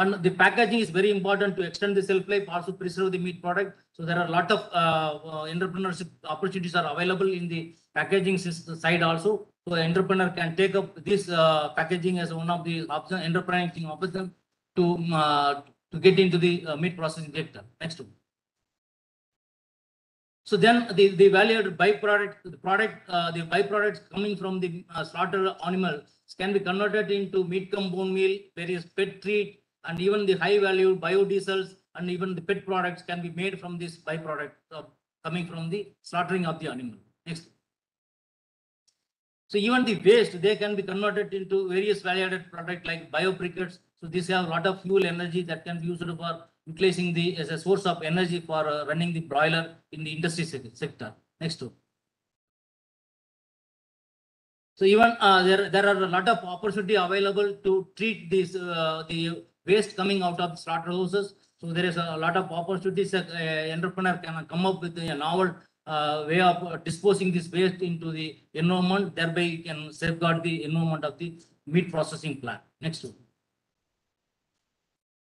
And the packaging is very important to extend the shelf life, also preserve the meat product. So there are a lot of uh, uh, entrepreneurship opportunities are available in the packaging side also. So the entrepreneur can take up this uh, packaging as one of the option, entrepreneuring option to uh, to get into the meat processing sector. Next one. So then the, the valued byproduct, the product, uh, the byproducts coming from the uh, slaughter animals can be converted into meat cum bone meal, various pet treat, and even the high value biodiesels and even the pet products can be made from this byproduct of coming from the slaughtering of the animal. Next. So even the waste, they can be converted into various value-added product like biobriquettes. So these have a lot of fuel energy that can be used for utilizing the as a source of energy for uh, running the broiler in the industry sec- sector. Next. So even uh, there there are a lot of opportunity available to treat this uh, the waste coming out of slaughterhouses. So there is a lot of opportunities that uh, entrepreneur can come up with a novel uh, way of disposing this waste into the environment, thereby you can safeguard the environment of the meat processing plant. Next one.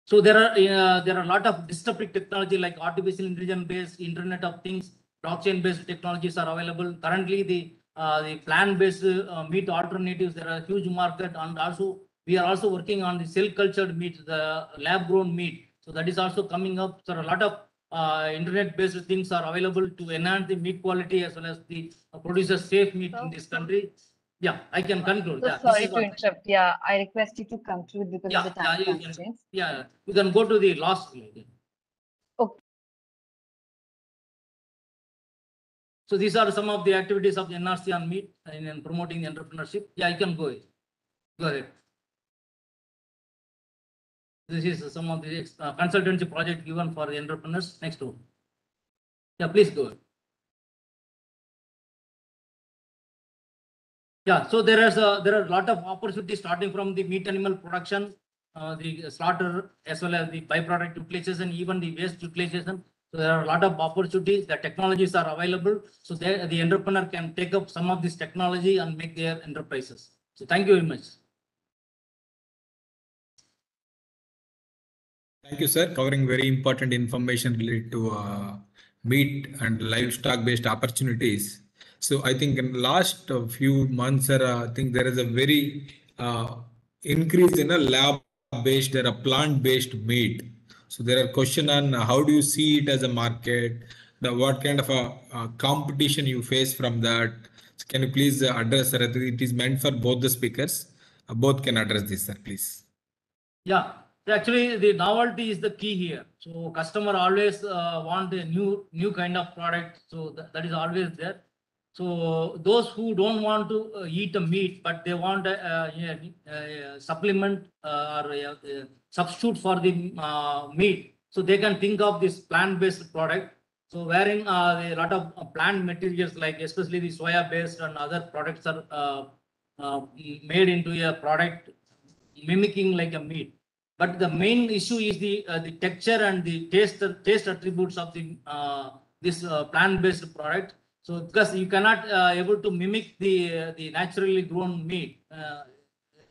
So there are, uh, there are a lot of disruptive technology like artificial intelligence based internet of things, blockchain based technologies are available. Currently, the, uh, the plant based uh, meat alternatives, there are huge market and also we are also working on the cell cultured meat, the lab grown meat. So that is also coming up. So a lot of uh, internet based things are available to enhance the meat quality as well as the uh, producer safe meat in this country. Yeah, I can conclude. So Yeah, sorry to interrupt. Yeah, I request you to conclude because of Yeah, the time yeah, you can- Yeah, you can go to the last slide. Okay. So these are some of the activities of the NRC on meat and in promoting the entrepreneurship. Yeah, I can go ahead. Go ahead. This is some of the uh, consultancy project given for the entrepreneurs. Next one. Yeah, please go ahead. Yeah, so there is a, there are a lot of opportunities starting from the meat animal production, uh, the slaughter, as well as the byproduct utilization, even the waste utilization. So there are a lot of opportunities, the technologies are available, so there, the entrepreneur can take up some of this technology and make their enterprises. So thank you very much. You, sir, covering very important information related to uh, meat and livestock based opportunities. So I think in last uh, few months, sir, I think there is a very uh, increase in a lab based or a plant based meat. So there are question on how do you see it as a market? The what kind of a, uh competition you face from that? So can you please address, sir? It is meant for both the speakers. Both can address this, sir, please. Yeah, actually, the novelty is the key here. So customer always uh, want a new, new kind of product, so that, that is always there. So those who don't want to uh, eat the meat, but they want a, uh, yeah, uh, supplement uh, or a, a substitute for the uh, meat, so they can think of this plant-based product. So wherein uh, a lot of plant materials like especially the soya-based and other products are made into a product mimicking like a meat. But the main issue is the uh, the texture and the taste taste attributes of the uh, this uh, plant-based product. So because you cannot uh, able to mimic the the naturally grown meat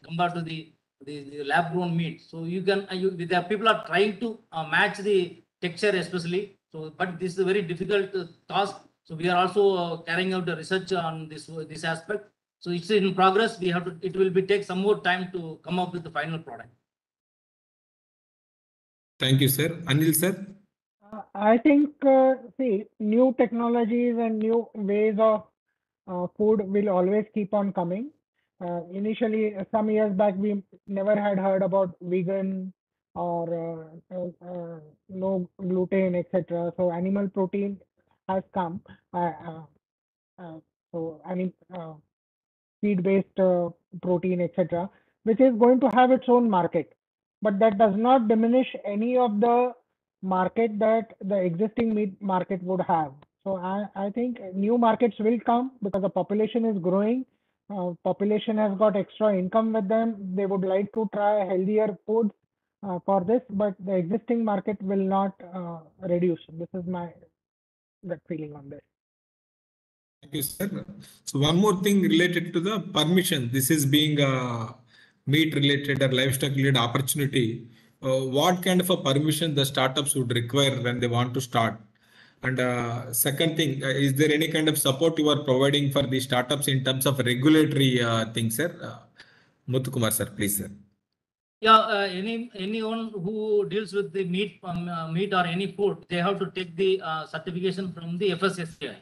compared to the the, the lab grown meat. So you can you the people are trying to match the texture especially. So but this is a very difficult task. So we are also carrying out the research on this this aspect. So it's in progress. We have to, it will be take some more time to come up with the final product. Thank you, sir. Anil, sir. Uh, I think, uh, see, new technologies and new ways of uh, food will always keep on coming. Uh, initially, uh, some years back, we never had heard about vegan or no gluten, etc. So animal protein has come. So I mean, feed-based protein, etc., which is going to have its own market. But that does not diminish any of the market that the existing meat market would have. So I, I think new markets will come because the population is growing. Uh, population has got extra income with them. They would like to try healthier food uh, for this, but the existing market will not uh, reduce. This is my gut feeling on this. Thank you, sir. So one more thing related to the permission. This is being a meat related or livestock related opportunity. Uh, what kind of a permission the startups would require when they want to start? And uh, second thing, uh, is there any kind of support you are providing for the startups in terms of regulatory uh, things, sir? Uh, Muthukumar, sir, please, sir. Yeah, uh, any anyone who deals with the meat, um, uh, meat or any food, they have to take the certification from the FSSAI.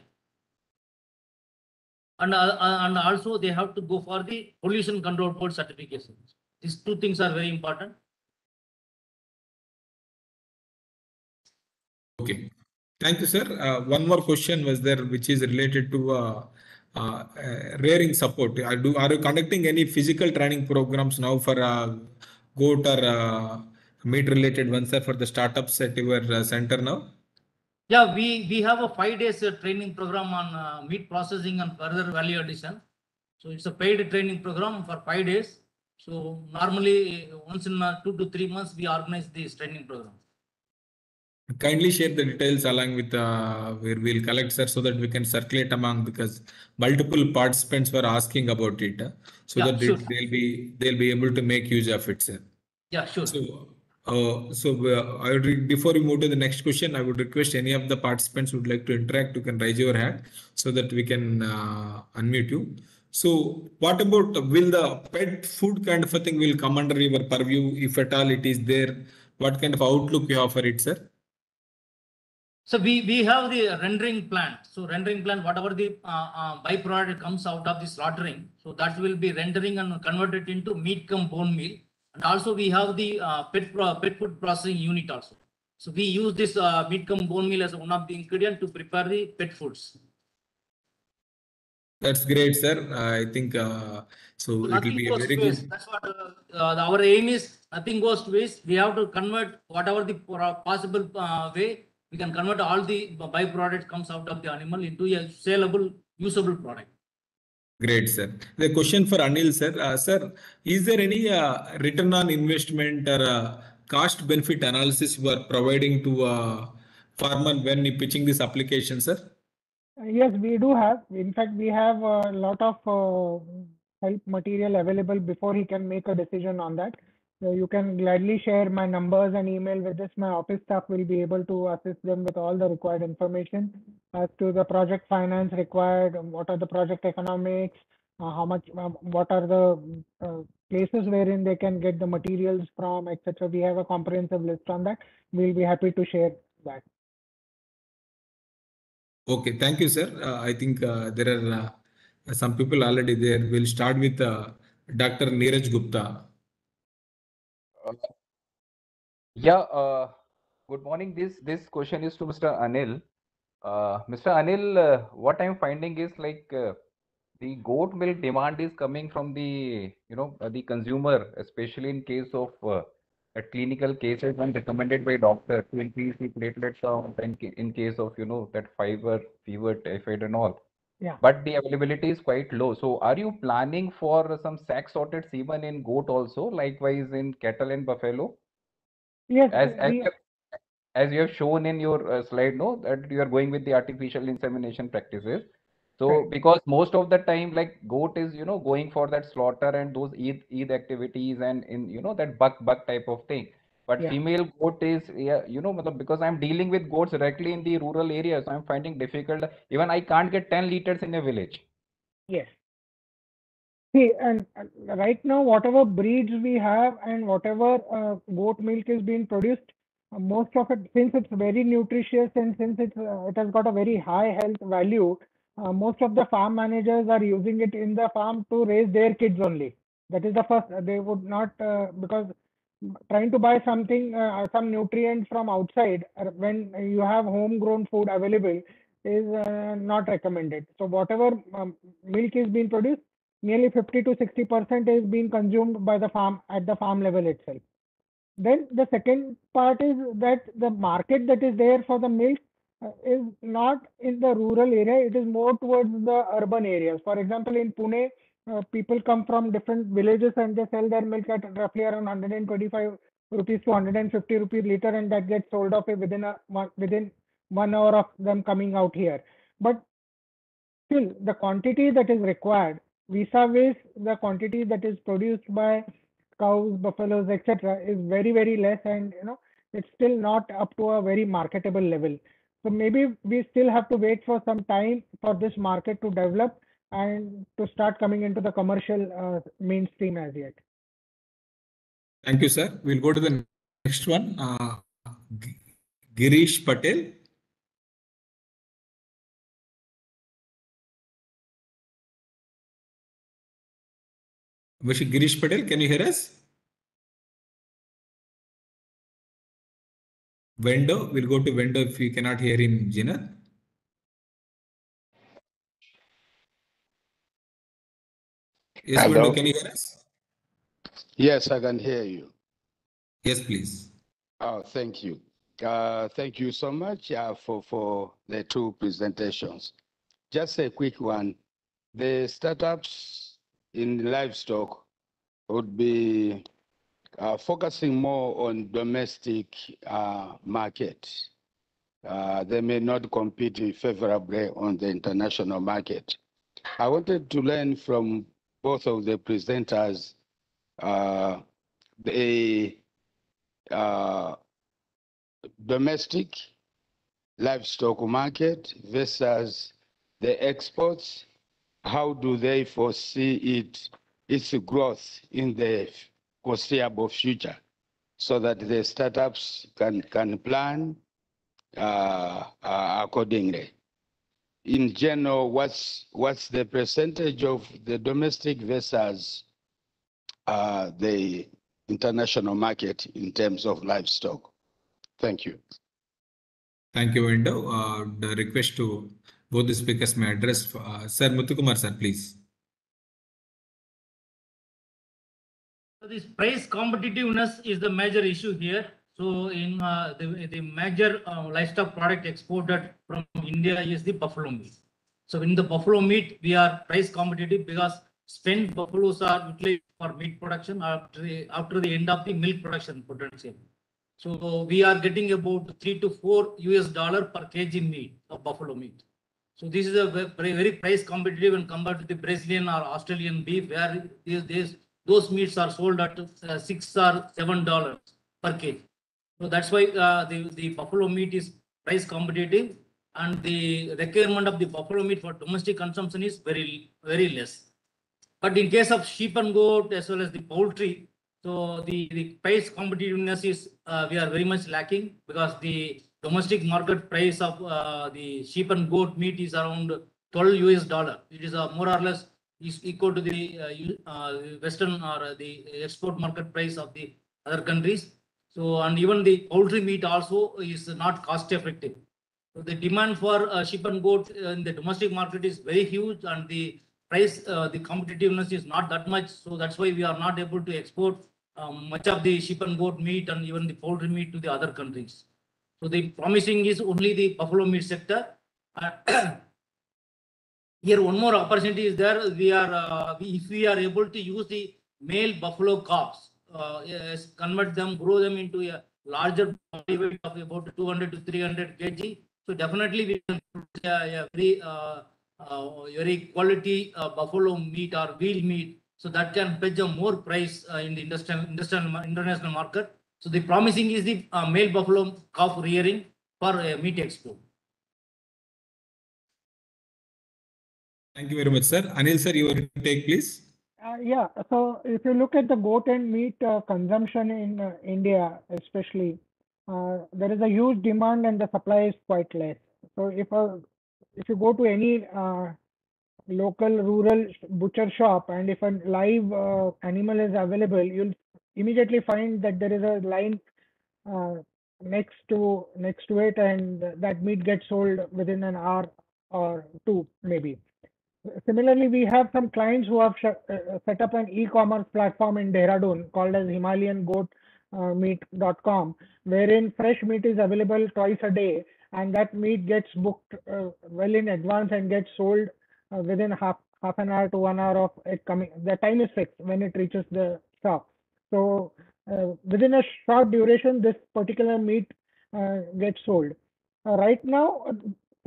And uh, uh, and also they have to go for the pollution control board certifications. These two things are very important. Okay. Thank you, sir. Uh, one more question was there, which is related to uh, uh, uh, rearing support. Are, do, are you conducting any physical training programs now for uh, goat or meat related ones sir, for the startups at your center now? Yeah, we we have a five days uh, training program on uh, meat processing and further value addition. So it's a paid training program for five days. So normally uh, once in uh, two to three months we organize this training program. Kindly share the details along with uh, where we'll collect, sir, so that we can circulate among because multiple participants were asking about it. uh, so Yeah, that sure. they'll be they'll be able to make use of it, sir. Yeah, sure. So, uh, so uh, before we move to the next question, I would request any of the participants who would like to interact, you can raise your hand so that we can uh, unmute you. So what about, will the pet food kind of a thing will come under your purview, if at all it is there? What kind of outlook you have for it, sir? So we, we have the rendering plant. So rendering plant, whatever the uh, uh, byproduct comes out of the slaughtering, so that will be rendering and converted into meat cum bone meal. And also we have the uh, pet, pro- pet food processing unit also. So we use this uh, meat cum bone meal as one of the ingredient to prepare the pet foods. That's great, sir. I think uh, so. It will be a very good. That's what, uh, uh, our aim is, nothing goes to waste. We have to convert whatever the possible uh, way, we can convert all the byproduct comes out of the animal into a saleable, usable product. Great, sir. The question for Anil, sir. Uh, sir, is there any uh, return on investment or uh, cost benefit analysis you are providing to uh, farmer when pitching this application, sir? Yes, we do have. In fact, we have a lot of uh, help material available before he can make a decision on that. So you can gladly share my numbers and email with this. My office staff will be able to assist them with all the required information as to the project finance required, what are the project economics, uh, how much, uh, what are the uh, places wherein they can get the materials from, etc. We have a comprehensive list on that. We'll be happy to share that. Okay, thank you, sir. Uh, I think uh, there are uh, some people already there. We'll start with Dr. Neeraj Gupta. Yeah, uh, good morning. This this question is to Mr. Anil. Uh, Mr. Anil, uh, what I'm finding is like uh, the goat milk demand is coming from the you know uh, the consumer, especially in case of uh, clinical cases when recommended by doctor to increase the platelet count and in case of you know that fever, fever, typhoid and all. Yeah. But the availability is quite low. So are you planning for some sex sorted semen in goat also, likewise in cattle and buffalo? Yes, As as we- you have, as you have shown in your uh, slide, no, that you are going with the artificial insemination practices. So Right. because most of the time, like goat is, you know, going for that slaughter and those Eid Eid activities and in, you know, that buck buck type of thing. But Yeah. female goat is, yeah, you know, because I'm dealing with goats directly in the rural areas, I'm finding difficult. Even I can't get 10 liters in a village. Yes. See, and uh, right now, whatever breeds we have and whatever uh, goat milk is being produced, uh, most of it, since it's very nutritious and since it's, uh, it has got a very high health value, uh, most of the farm managers are using it in the farm to raise their kids only. That is the first, they would not, uh, because trying to buy something, uh, some nutrients from outside uh, when you have homegrown food available is uh, not recommended. So whatever um, milk is being produced, nearly 50 to 60 percent is being consumed by the farm at the farm level itself. Then the second part is that the market that is there for the milk uh, is not in the rural area, it is more towards the urban areas. For example, in Pune, uh, people come from different villages and they sell their milk at roughly around 125 rupees to 150 rupees liter and that gets sold off within a within one hour of them coming out here. But still the quantity that is required vis-a-vis the quantity that is produced by cows, buffaloes, etc., is very, very less, and you know it's still not up to a very marketable level. So maybe we still have to wait for some time for this market to develop and to start coming into the commercial uh, mainstream as yet. Thank you, sir. We'll go to the next one. Uh, Girish Patel. Mr. Girish Patel, can you hear us? Vendo, we'll go to Vendo if you cannot hear him, Jinath. Yes, Vendo, Hello. can you hear us? Yes, I can hear you. Yes, please. Oh, thank you. Uh, thank you so much uh, for, for the two presentations. Just a quick one. The startups in livestock would be uh, focusing more on domestic uh, market. Uh, they may not compete favorably on the international market. I wanted to learn from both of the presenters uh, the uh, domestic livestock market versus the exports. How do they foresee it, its growth in the foreseeable future so that the startups can, can plan uh, uh, accordingly? In general, what's, what's the percentage of the domestic versus uh, the international market in terms of livestock. Thank you. Thank you, Vendo. Uh, the request to both the speakers may address. Uh, Sir Muthukumar, sir, please. So This price competitiveness is the major issue here. So in uh, the, the major uh, livestock product exported from India is the buffalo meat. So in the buffalo meat, we are price competitive because spent buffaloes are utilized for meat production after the, after the end of the milk production potential. So we are getting about three to four US dollar per kg meat of buffalo meat. So this is a very, very price competitive when compared to the Brazilian or Australian beef where these, these those meats are sold at uh, six or seven dollars per kg. So that's why uh, the, the buffalo meat is price competitive and the requirement of the buffalo meat for domestic consumption is very, very less. But in case of sheep and goat as well as the poultry, so the, the price competitiveness is, uh, we are very much lacking because the domestic market price of uh, the sheep and goat meat is around 12 US dollar. It is uh, more or less is equal to the uh, uh, western or the export market price of the other countries. So and even the poultry meat also is not cost effective. So the demand for uh, sheep and goat in the domestic market is very huge and the price, uh, the competitiveness is not that much. So that's why we are not able to export um, much of the sheep and goat meat and even the poultry meat to the other countries. So the promising is only the buffalo meat sector. Uh, Here, one more opportunity is there. We are, uh, if we are able to use the male buffalo calves, uh, yes, convert them, grow them into a larger body weight of about 200 to 300 kg. So definitely we can produce a, very, uh, uh, very quality uh, buffalo meat or veal meat. So that can fetch a more price in the industrial, industrial, international market. So the promising is the uh, male buffalo calf rearing for uh, meat export. Thank you very much, sir. Anil, sir, your take, please. Uh, yeah, so if you look at the goat and meat uh, consumption in uh, India, especially, uh, there is a huge demand and the supply is quite less. So if a, if you go to any uh, local rural butcher shop and if a live uh, animal is available, you'll immediately find that there is a line uh, next to next to it, and that meat gets sold within an hour or two, maybe. Similarly, we have some clients who have sh- uh, set up an e-commerce platform in Dehradun called as Himalayan Goat uh, Meat.com, wherein fresh meat is available twice a day, and that meat gets booked uh, well in advance and gets sold uh, within half half an hour to one hour of it coming. The time is fixed when it reaches the shop. So uh, within a short duration, this particular meat uh, gets sold. Uh, right now,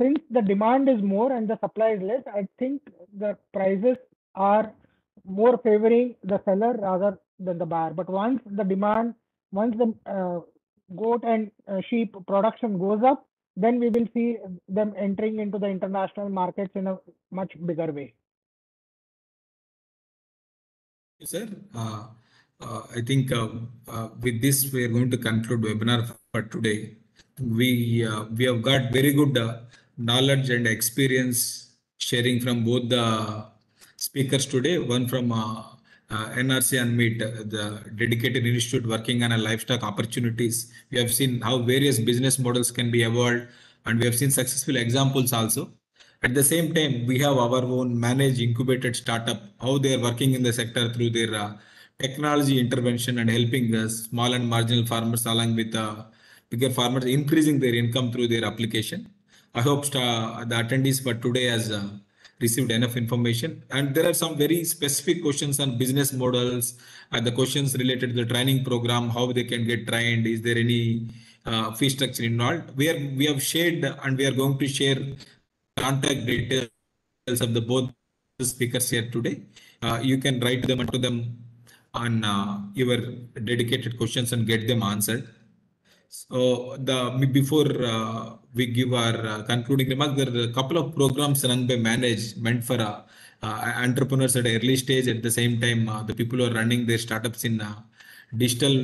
since the demand is more and the supply is less, I think the prices are more favoring the seller rather than the buyer. But once the demand, once the uh, goat and uh, sheep production goes up, then we will see them entering into the international markets in a much bigger way. Yes, Sir, uh, I think uh, uh, with this, we are going to conclude webinar for today. We, uh, we have got very good uh, knowledge and experience sharing from both the speakers today, one from uh, uh, NRC and Meat, uh, the dedicated institute working on a livestock opportunities. We have seen how various business models can be evolved and we have seen successful examples also. At the same time, we have our own managed incubated startup, how they are working in the sector through their uh, technology intervention and helping uh, small and marginal farmers along with uh, bigger farmers increasing their income through their application. I hope sta- the attendees for today has uh, received enough information. And there are some very specific questions on business models and the questions related to the training program, how they can get trained. Is there any uh, fee structure involved? We are we have shared and we are going to share contact details of the both speakers here today. Uh, you can write them to them on uh, your dedicated questions and get them answered. So the before uh, we give our uh, concluding remarks, there are a couple of programs run by Manage meant for uh, uh, entrepreneurs at early stage. At the same time, the people who are running their startups in digital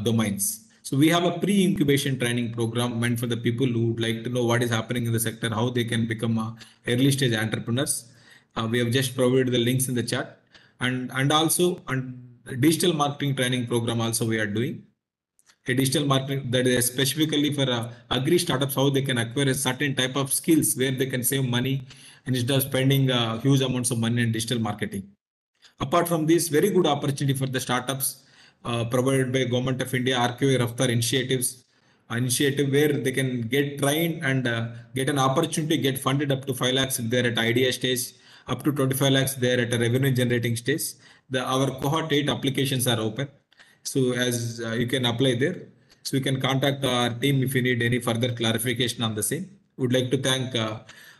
domains. So we have a pre-incubation training program meant for the people who would like to know what is happening in the sector, how they can become uh, early stage entrepreneurs. Uh, we have just provided the links in the chat, and and also and digital marketing training program also we are doing. A digital marketing that is specifically for uh, agri startups, how they can acquire a certain type of skills where they can save money instead of spending uh, huge amounts of money in digital marketing. Apart from this, very good opportunity for the startups uh, provided by Government of India, RKVY, RAFTAAR initiatives, initiative where they can get trained and uh, get an opportunity, get funded up to 5 lakhs if they're at idea stage, up to 25 lakhs they're at a revenue generating stage. The, our cohort 8 applications are open. So as uh, you can apply there. So you can contact our team if you need any further clarification on the same. Would like to thank uh,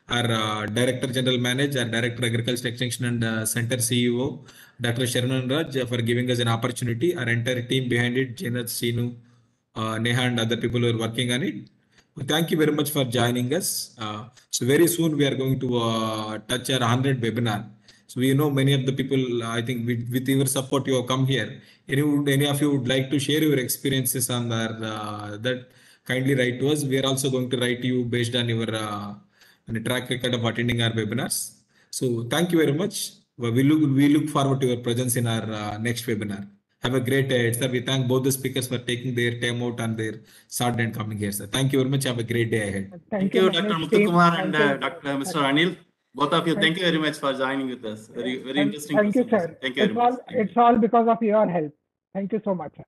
our uh, Director General Manager, Director Agriculture Extension and uh, Center CEO, Dr. Saravanan Raj for giving us an opportunity. Our entire team behind it, Jainath, Sinu, uh, Neha and other people who are working on it. Thank you very much for joining us. Uh, so very soon we are going to uh, touch our 100 webinar. So we know many of the people, I think with, with your support, you have come here. Any, any of you would like to share your experiences on that, uh, that kindly write to us. We are also going to write to you based on your uh, on track record of attending our webinars. So thank you very much. We look, we look forward to your presence in our uh, next webinar. Have a great day, sir. We thank both the speakers for taking their time out and their start and coming here, sir. Thank you very much. Have a great day ahead. Thank you, Dr. Manish team. Muthukumar and uh. Dr. Mr. Anil. Both of you, Thank thank you very much for joining with us. Very, very Thank- interesting. Thank you, sir. Thank you very It's much. all, it's all because of your help. Thank you so much. sir.